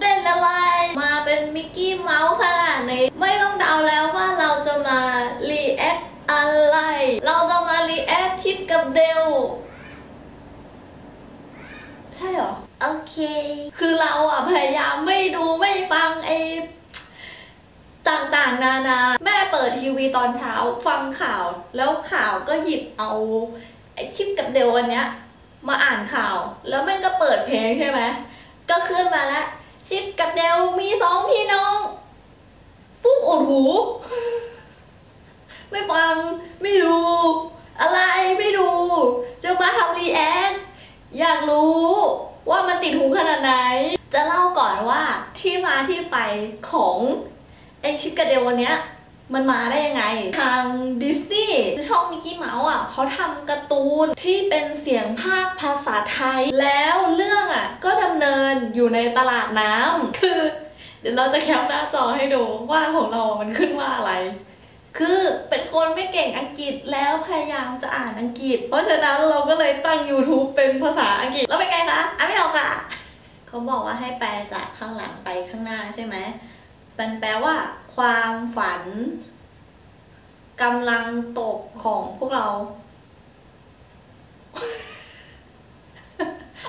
เต้นอะไร มาเป็นมิกกี้เมาส์ขนาดนี้ ไม่ต้องเดาแล้วว่าเราจะมา react อะไร เราจะมา react ชิปกับเดลใช่หรอ โอเค คือเราอะพยายามไม่ดูไม่ฟังเอต่างๆ นานา แม่เปิดทีวีตอนเช้าฟังข่าว แล้วข่าวก็หยิบเอาไอชิปกับเดลวันเนี้ยมาอ่านข่าว แล้วแม่ก็เปิดเพลงใช่ไหม ก็ขึ้นมาแล้ว ชิปกับเดลมีสองพี่น้อง ปุ๊บอุดหู ไม่ฟัง ไม่ดู อะไรไม่ดู จะมาทำรีแอคอยากรู้ว่ามันติดหูขนาดไหน จะเล่าก่อนว่าที่มาที่ไปของไอชิปกระเดลวันเนี้ย มันมาได้ยังไง ทางดิสนีย์ช่องมิกกี้เมาส์อะเขาทำการ์ตูนที่เป็นเสียงภาคภาษาไทย แล้วเรื่องอะก็ดำเนินอยู่ในตลาดน้ำคือ เดี๋ยวเราจะแคปหน้าจอให้ดูว่าของเรา มันขึ้นว่าอะไร คือเป็นคนไม่เก่งอังกฤษแล้วพยายามจะอ่านอังกฤษ เพราะฉะนั้นเราก็เลยตั้ง YouTube เป็นภาษาอังกฤษ แล้วเป็นไงคะอ่านไม่ออกค่ะ เขาบอกว่าให้แปลจากข้างหลังไปข้างหน้าใช่ไหม มันแปลว่า ความฝันกำลังตกของพวกเรา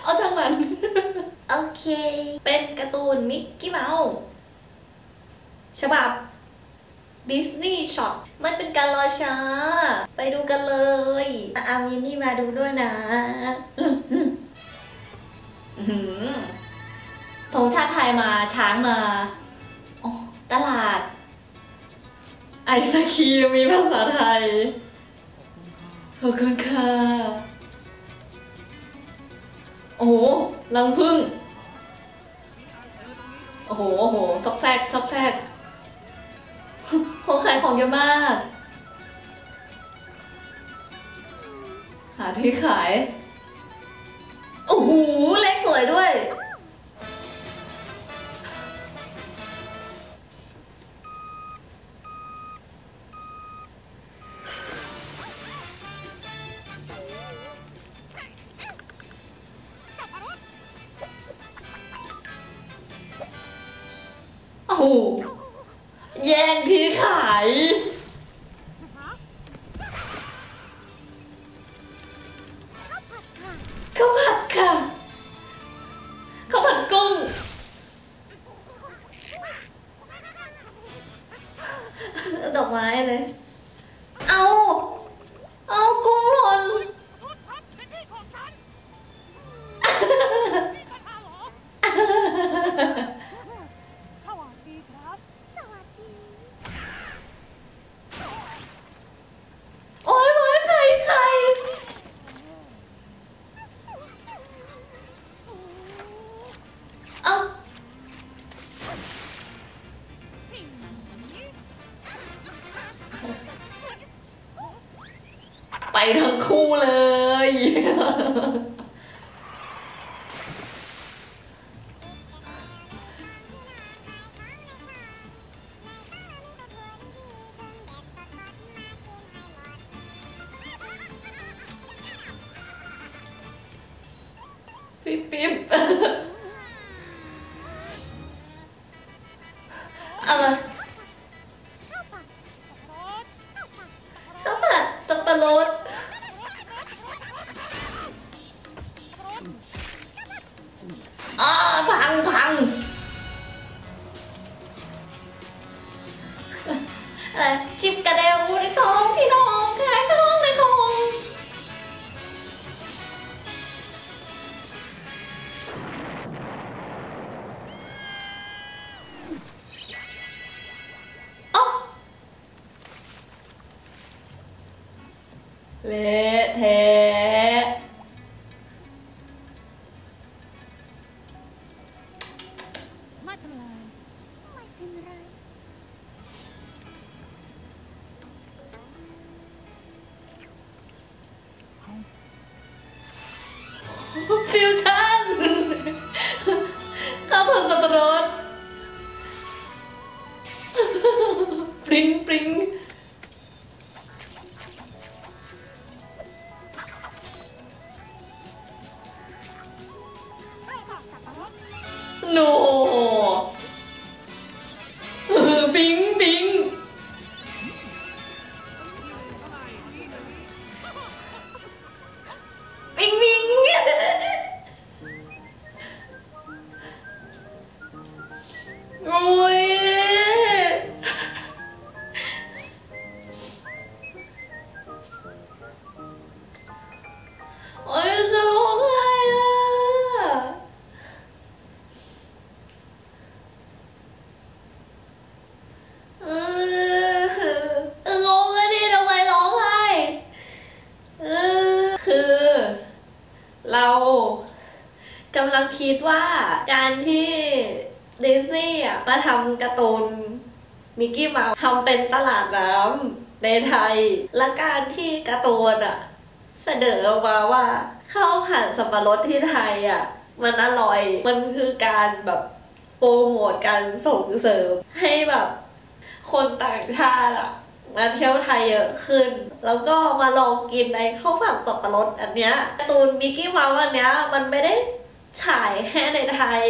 เอาทั้งมัน โอเค เป็นการ์ตูนมิกกี้เมาส์ฉบับดิสนีย์ช็อตไม่เป็นการรอช้า ไปดูกันเลยอามินนี่มาดูด้วยนะอื้อหือธงชาติไทยมาช้างมาโอ้ ตลาด ไอศครีมมีภาษาไทย ขอบคุณค่ะ โอ้โหลังพึ่ง โอ้โห โอ้โห ซอกแซก ซอกแซกของขายของเยอะมาก หาที่ขาย โอ้โห เล็กสวย แย่งที่ขาย ข้าวผัดค่ะ ข้าวผัดกุ้ง ดอกไม้เลย เอา เอากุ้งหล่นเป็นที่ขอ ทั้งคู่เลย ปิ๊บปิ๊บอะไร จิบกระเดวในท้องพี่น้องใครท้องในคลองอ๋อเละเท ปริ ลังคิดว่าการที่ดิสนีย์อะมาทำการ์ตูนมิกกี้เมาส์ทำเป็นตลาดน้ำในไทย และการที่การ์ตูนอะเสนอออกมาว่าข้าวผัดสับปะรดที่ไทยอะ มันอร่อยมันคือการแบบโปรโมทการส่งเสริม ให้แบบ คนต่างชาติอะมาเที่ยวไทยเยอะขึ้น แล้วก็มาลองกินในข้าวผัดสับปะรดอันเนี้ยการ์ตูนมิกกี้เมาส์อันเนี้ยมันไม่ได้ ฉายแค่ในไทย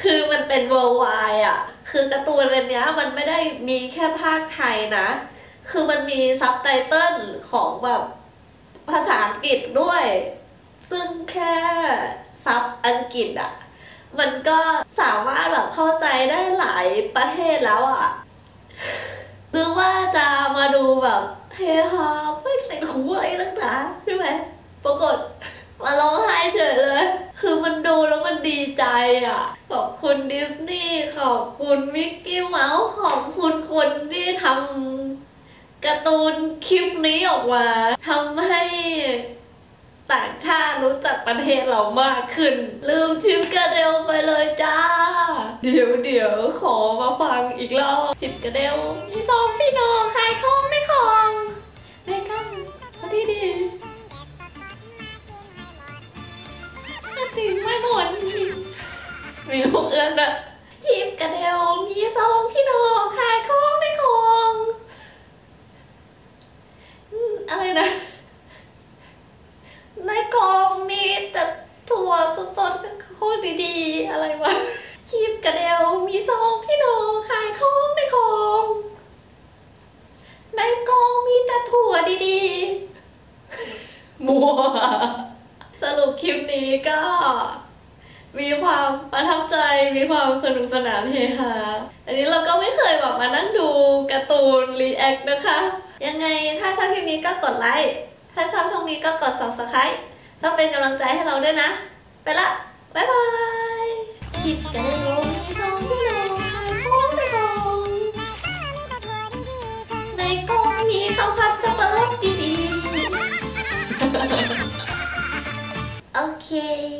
คือมันเป็น worldwide อะ คือการ์ตูนอันเนี้มันไม่ได้มีแค่ภาคไทยนะ คือมันมีซับไตเติลของแบบภาษาอังกฤษด้วย ซึ่งแค่ sub อังกฤษอะ มันก็สามารถแบบเข้าใจได้หลายประเทศแล้วอะหรือว่าจะมาดูแบบเฮฮาไม่ติดหูอะไรนักหนาใช่ไหมปรากฏมาร้องไห้เฉยเลย คือมันดูแล้วมันดี ใจอะ ขอบคุณดิสนีย์ขอบคุณมิกกี้เมาส์ขอบคุณคนที่ทำการ์ตูนคลิปนี้ออกมาทำให้ต่างชาติรู้จักประเทศเรามากขึ้น ลืมชิปกระเดลไปเลยจ้า เดี๋ยวเดี๋ยวขอมาฟังอีกรอบชิปกระเดลพี่ซองพี่โนขายของไม่ของได้กันพอดีดีจริงไม่หมดจริง มีลูกเอื้อนอะชิปกระเดลมีซองพี่โนขายของไม่ของอืมอะไรนะ ในกองมีแต่ถั่วสดๆโคตรดีๆ อะไรวะชีพกระเดวมีซองพี่โนขายของในกองในกองมีแต่ถั่วดีๆ มัว สรุปคลิปนี้ก็ มีความประทับใจมีความสนุกสนานเฮฮาอันนี้เราก็ไม่เคยแบบมานั่งดูการ์ตูนรีแอคนะคะ ยังไงถ้าชอบคลิปนี้ก็กดไลค์ถ้าชอบช่องนี้ก็กด subscribe แล้วเป็นกำลังใจให้เราด้วยนะ ไปละ บ๊ายบายชิปกันเลยในกองมีข้าวผัดสัปรดดีๆ โอเค